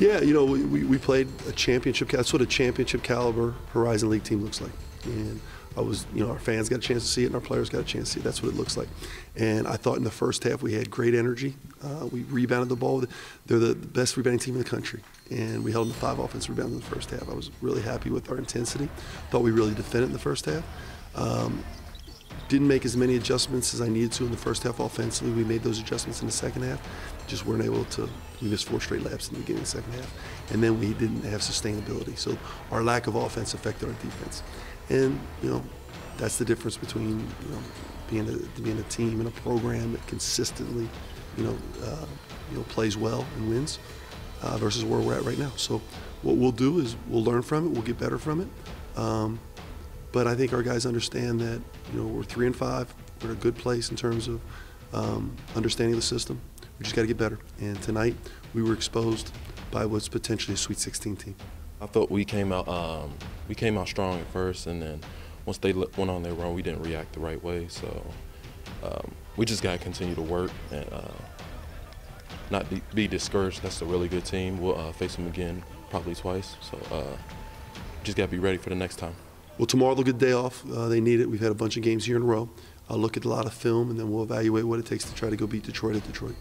Yeah, you know, we, we, played a championship. That's what a championship caliber Horizon League team looks like. And I was, you know, our fans got a chance to see it, and our players got a chance to see it. That's what it looks like. And I thought in the first half we had great energy. Uh, we rebounded the ball. They're the best rebounding team in the country, and we held them to five offensive rebounds in the first half. I was really happy with our intensity. Thought we really defended in the first half. Um, didn't make as many adjustments as I needed to in the first half offensively. We made those adjustments in the second half. Just weren't able to. We missed four straight layups in the beginning of the second half, and then we didn't have sustainability. So our lack of offense affected our defense, and you know that's the difference between you know being a being a team and a program that consistently you know uh, you know plays well and wins uh, versus where we're at right now. So what we'll do is we'll learn from it. We'll get better from it. Um, but I think our guys understand that you know we're three and five. We're in a good place in terms of um, understanding the system. We just got to get better. And tonight we were exposed by what's potentially a Sweet 16 team. I thought we came out um, we came out strong at first, and then once they went on their run, we didn't react the right way. So um, we just got to continue to work and uh, not be discouraged. That's a really good team. We'll uh, face them again probably twice. So uh, just got to be ready for the next time. Well, tomorrow they'll get a day off. Uh, they need it. We've had a bunch of games here in a row. I'll look at a lot of film, and then we'll evaluate what it takes to try to go beat Detroit at Detroit.